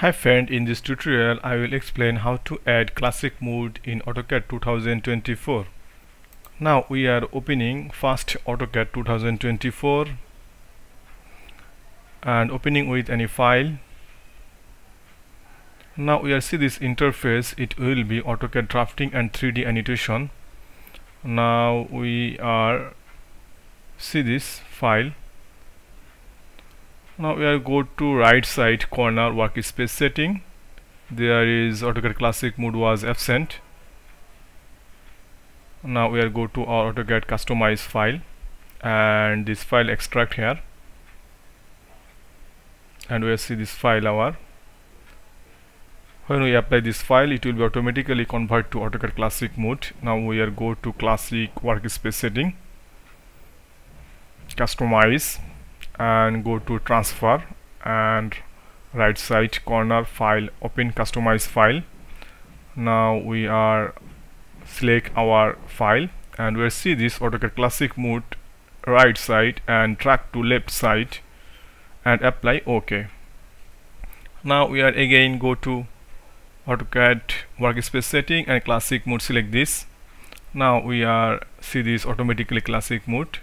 Hi friend, in this tutorial I will explain how to add classic mode in AutoCAD 2024. Now we are opening first AutoCAD 2024 and opening with any file. Now we are see this interface, it will be AutoCAD drafting and 3D annotation. Now we are see this file now we are go to right side corner workspace setting. There is AutoCAD classic mode was absent. Now we are go to our AutoCAD customize file and this file extract here. And we see this file our. When we apply this file it will be automatically convert to AutoCAD classic mode now we are go to classic workspace setting. Customize and go to transfer and right side corner file open customize file. Now we are select our file and we'll see this AutoCAD classic mode right side and track to left side and apply OK. Now we are again go to AutoCAD workspace setting and classic mode select this. Now we are see this automatically classic mode